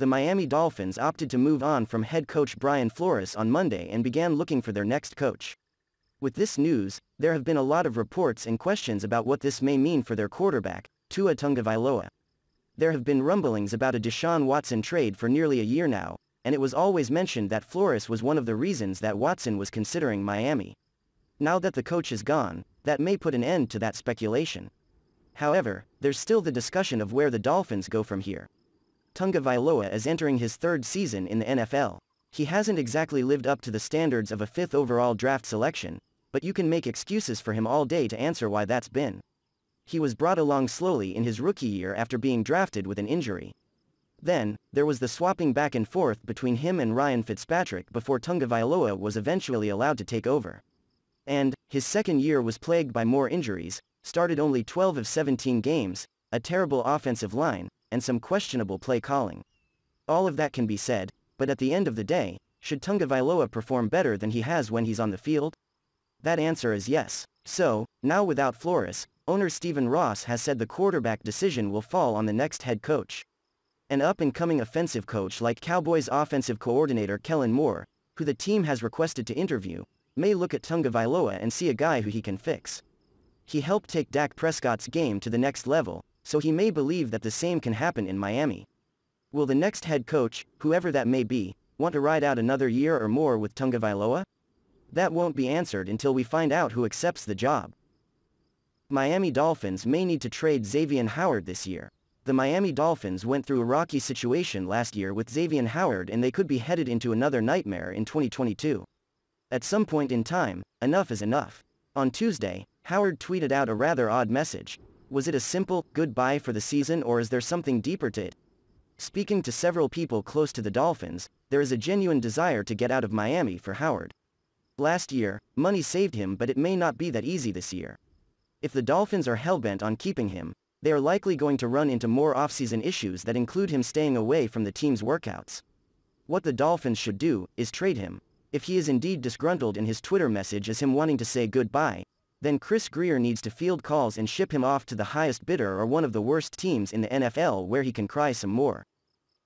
the Miami Dolphins opted to move on from head coach Brian Flores on Monday and began looking for their next coach. With this news, there have been a lot of reports and questions about what this may mean for their quarterback, Tua Tagovailoa. There have been rumblings about a Deshaun Watson trade for nearly a year now, and it was always mentioned that Flores was one of the reasons that Watson was considering Miami. Now that the coach is gone, that may put an end to that speculation. However, there's still the discussion of where the Dolphins go from here. Tagovailoa is entering his third season in the NFL. He hasn't exactly lived up to the standards of a fifth overall draft selection, but you can make excuses for him all day to answer why that's been. He was brought along slowly in his rookie year after being drafted with an injury. Then, there was the swapping back and forth between him and Ryan Fitzpatrick before Tagovailoa was eventually allowed to take over. And, his second year was plagued by more injuries, started only 12 of 17 games, a terrible offensive line, and some questionable play calling. All of that can be said, but at the end of the day, should Tagovailoa perform better than he has when he's on the field? That answer is yes. So, now without Flores, owner Stephen Ross has said the quarterback decision will fall on the next head coach. An up-and-coming offensive coach like Cowboys offensive coordinator Kellen Moore, who the team has requested to interview, may look at Tagovailoa and see a guy who he can fix. He helped take Dak Prescott's game to the next level, so he may believe that the same can happen in Miami. Will the next head coach, whoever that may be, want to ride out another year or more with Tagovailoa? That won't be answered until we find out who accepts the job. Miami Dolphins may need to trade Xavien Howard this year. The Miami Dolphins went through a rocky situation last year with Xavien Howard and they could be headed into another nightmare in 2022. At some point in time, enough is enough. On Tuesday, Howard tweeted out a rather odd message. Was it a simple, goodbye for the season or is there something deeper to it? Speaking to several people close to the Dolphins, there is a genuine desire to get out of Miami for Howard. Last year, money saved him but it may not be that easy this year. If the Dolphins are hellbent on keeping him, they are likely going to run into more offseason issues that include him staying away from the team's workouts. What the Dolphins should do is trade him. If he is indeed disgruntled in his Twitter message as him wanting to say goodbye, then Chris Grier needs to field calls and ship him off to the highest bidder or one of the worst teams in the NFL where he can cry some more.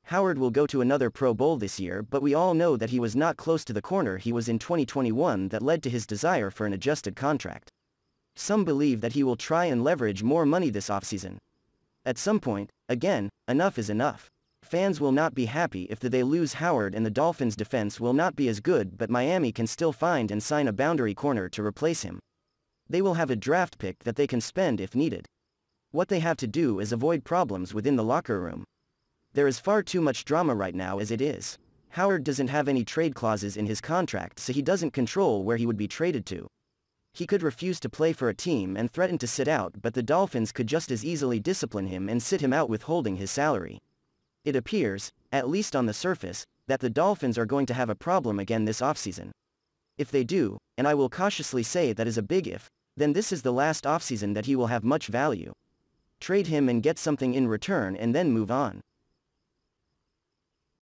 Howard will go to another Pro Bowl this year but we all know that he was not close to the corner he was in 2021 that led to his desire for an adjusted contract. Some believe that he will try and leverage more money this offseason. At some point, again, enough is enough. Fans will not be happy if they lose Howard and the Dolphins' defense will not be as good but Miami can still find and sign a boundary corner to replace him. They will have a draft pick that they can spend if needed. What they have to do is avoid problems within the locker room. There is far too much drama right now as it is. Howard doesn't have any trade clauses in his contract so he doesn't control where he would be traded to. He could refuse to play for a team and threaten to sit out but the Dolphins could just as easily discipline him and sit him out withholding his salary. It appears, at least on the surface, that the Dolphins are going to have a problem again this offseason. If they do, and I will cautiously say that is a big if, then this is the last offseason that he will have much value. Trade him and get something in return and then move on.